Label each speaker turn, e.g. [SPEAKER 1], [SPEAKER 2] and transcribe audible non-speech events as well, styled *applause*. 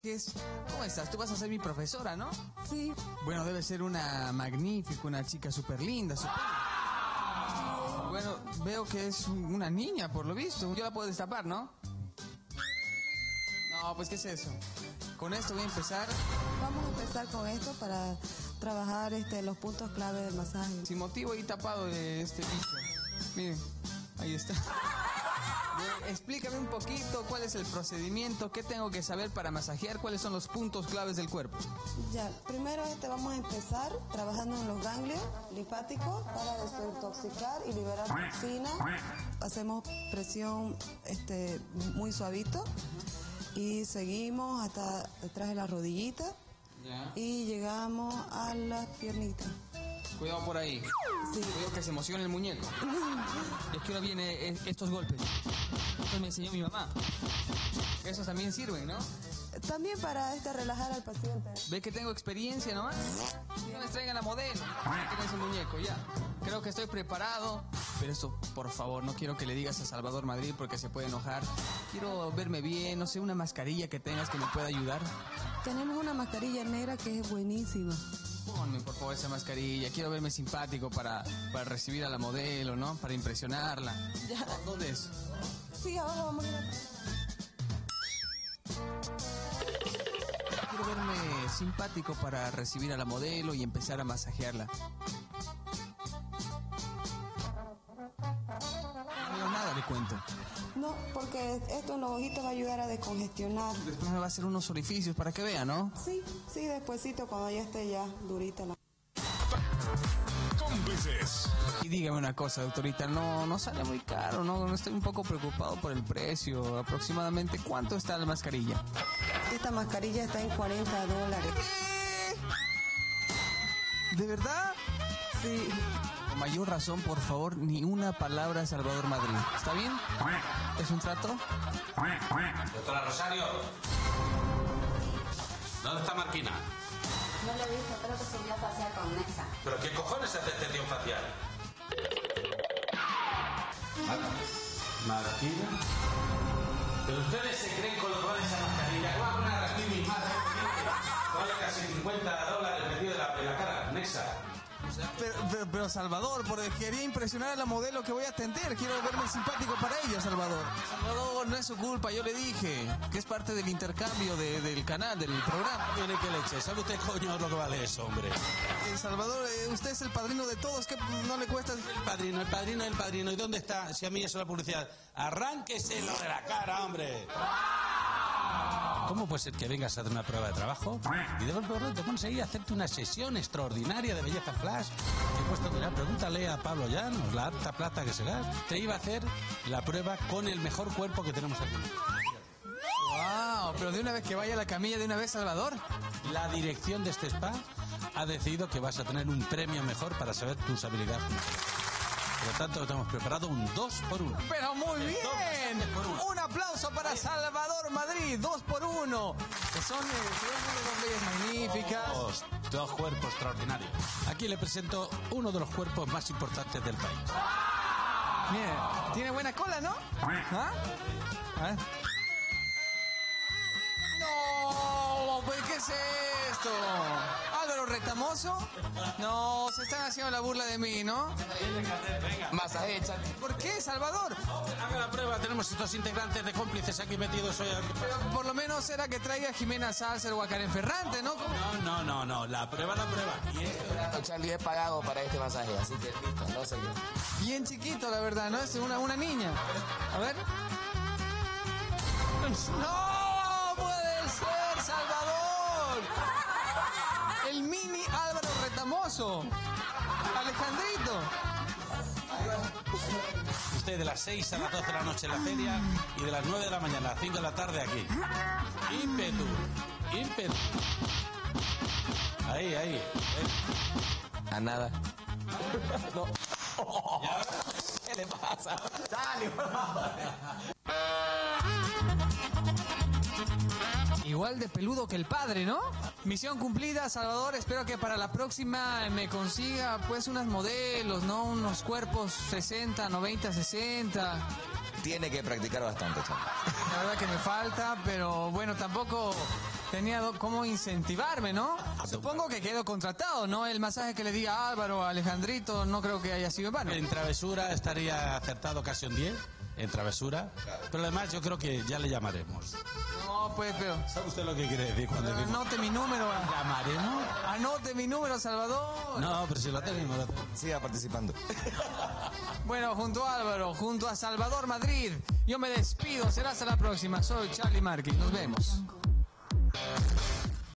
[SPEAKER 1] ¿Cómo estás? Tú vas a ser mi profesora, ¿no?
[SPEAKER 2] Sí.
[SPEAKER 1] Bueno, debe ser una magnífica, una chica súper linda. Bueno, veo que es una niña, por lo visto. Yo la puedo destapar, ¿no? No, pues, ¿qué es eso? Con esto voy a empezar.
[SPEAKER 2] Vamos a empezar con esto para trabajar este, los puntos clave del masaje.
[SPEAKER 1] Sin motivo ahí tapado de este bicho. Miren, ahí está. Explícame un poquito cuál es el procedimiento, qué tengo que saber para masajear, cuáles son los puntos claves del cuerpo.
[SPEAKER 2] Ya, primero este, vamos a empezar trabajando en los ganglios linfáticos para desintoxicar y liberar toxina. Hacemos presión este, muy suavito y seguimos hasta detrás de la rodillita y llegamos a las piernitas.
[SPEAKER 1] Cuidado por ahí.
[SPEAKER 2] Sí.
[SPEAKER 1] Cuidado que se emociona el muñeco. Es que ahora viene eh, estos golpes. Esto me enseñó mi mamá. Esos también sirven, ¿no?
[SPEAKER 2] También para este, relajar al paciente.
[SPEAKER 1] ¿Ve que tengo experiencia nomás? No les traigan la modelo. Muñeco, ya. Creo que estoy preparado. Pero eso, por favor, no quiero que le digas a Salvador Madrid porque se puede enojar. Quiero verme bien, no sé, una mascarilla que tengas que me pueda ayudar.
[SPEAKER 2] Tenemos una mascarilla negra que es buenísima.
[SPEAKER 1] Ponme, por favor, esa mascarilla. Quiero verme simpático para, para recibir a la modelo, ¿no? Para impresionarla.
[SPEAKER 2] Ya.
[SPEAKER 1] ¿Dónde es?
[SPEAKER 2] Sí, abajo vamos a ir a...
[SPEAKER 1] Quiero verme simpático para recibir a la modelo y empezar a masajearla. No nada, le cuento.
[SPEAKER 2] No, porque esto en los ojitos va a ayudar a descongestionar.
[SPEAKER 1] Después me va a hacer unos orificios para que vea, ¿no?
[SPEAKER 2] Sí, sí, despuesito cuando ya esté ya durita la...
[SPEAKER 3] Cómplices.
[SPEAKER 1] Y dígame una cosa, doctorita, no, no sale muy caro, ¿no? No Estoy un poco preocupado por el precio. Aproximadamente, ¿cuánto está la mascarilla?
[SPEAKER 2] Esta mascarilla está en 40 dólares.
[SPEAKER 1] ¿De verdad?
[SPEAKER 2] Sí,
[SPEAKER 1] Con mayor razón, por favor, ni una palabra a Salvador Madrid. ¿Está bien? ¿Es un trato?
[SPEAKER 4] Doctora Rosario. ¿Dónde está Marquina?
[SPEAKER 5] No lo he visto, creo que subió a pasear con Nexa.
[SPEAKER 4] ¿Pero qué cojones hace extensión facial? ¿Marquina? ¿Pero ustedes se creen con lo que vale esa mascarilla? ¿Qué va a poner aquí mi madre? Vale casi 50 dólares metido en la, en la cara. Nexa.
[SPEAKER 1] Pero, pero, pero, Salvador, porque quería impresionar a la modelo que voy a atender. Quiero verme simpático para ella, Salvador. Salvador, no es su culpa, yo le dije que es parte del intercambio de- del canal, del programa.
[SPEAKER 4] Tiene que leche. ¿Sabe usted, coño, lo que vale eso, hombre?
[SPEAKER 1] Eh, Salvador, eh, usted es el padrino de todos, que no le cuesta...
[SPEAKER 4] El padrino, el padrino, el padrino. ¿Y dónde está? Si a mí eso es la publicidad. Arránquese lo de la cara, hombre. ¿Cómo puede ser que vengas a hacer una prueba de trabajo y de golpe te a hacerte una sesión extraordinaria de belleza flash? Te he puesto, mira, pregúntale a Pablo Llanos, la alta plata que se gasta. Te iba a hacer la prueba con el mejor cuerpo que tenemos aquí.
[SPEAKER 1] Wow, pero de una vez que vaya a la camilla, de una vez, Salvador.
[SPEAKER 4] La dirección de este spa ha decidido que vas a tener un premio mejor para saber tus habilidades. Por lo tanto, te hemos preparado un 2 por 1
[SPEAKER 1] Pero muy bien.
[SPEAKER 4] por uno.
[SPEAKER 1] Un aplauso para Salvador Dos por uno. Que son, eh, son magníficas.
[SPEAKER 4] Dos, dos cuerpos extraordinarios. Aquí le presento uno de los cuerpos más importantes del país.
[SPEAKER 1] Tiene buena cola, ¿no? ¿Ah? No, pues ¿qué es esto? Álvaro Retamoso. No, se están haciendo la burla de mí, ¿no?
[SPEAKER 6] Masaje, échate.
[SPEAKER 1] ¿Por qué, Salvador?
[SPEAKER 4] Haga la prueba, tenemos estos integrantes de cómplices aquí metidos hoy.
[SPEAKER 1] Pero por lo menos será que traiga a Jimena Salcer o a Karen Ferrante, ¿no? ¿Cómo?
[SPEAKER 4] No, no, no, no, la prueba, la prueba. Y esto-
[SPEAKER 6] Charlie he pagado para este masaje, así que listo, no sé yo.
[SPEAKER 1] Bien chiquito, la verdad, ¿no? Es una, una niña. A ver. ¡No puede ser, Salvador! El mini Retamoso. Alejandrito.
[SPEAKER 4] Usted de las 6 a las 12 de la noche en la feria y de las 9 de la mañana a las 5 de la tarde aquí. Ímpetu, ímpetu. Ahí, ahí. Eh,
[SPEAKER 6] A nada. No. ¿Qué le pasa? Dale, por favor.
[SPEAKER 1] Igual de peludo que el padre, ¿no? Misión cumplida, Salvador. Espero que para la próxima me consiga pues unas modelos, ¿no? Unos cuerpos 60, 90, 60.
[SPEAKER 6] Tiene que practicar bastante, chaval.
[SPEAKER 1] La verdad que me falta, pero bueno, tampoco tenía cómo incentivarme, ¿no? Supongo que quedo contratado, ¿no? El masaje que le diga a Álvaro, a Alejandrito, no creo que haya sido en vano.
[SPEAKER 4] En travesura estaría acertado casi un 10, en travesura. Pero además yo creo que ya le llamaremos.
[SPEAKER 1] No, pues, pero...
[SPEAKER 4] ¿Sabe usted lo que quiere decir cuando decimos
[SPEAKER 1] Anote mi número.
[SPEAKER 4] llamaremos?
[SPEAKER 1] Anote mi número, Salvador.
[SPEAKER 4] No, pero si lo tenemos. lo tenemos.
[SPEAKER 6] Siga participando. *laughs*
[SPEAKER 1] Bueno, junto a Álvaro, junto a Salvador Madrid, yo me despido. Será hasta la próxima. Soy Charlie Marquis. Nos vemos.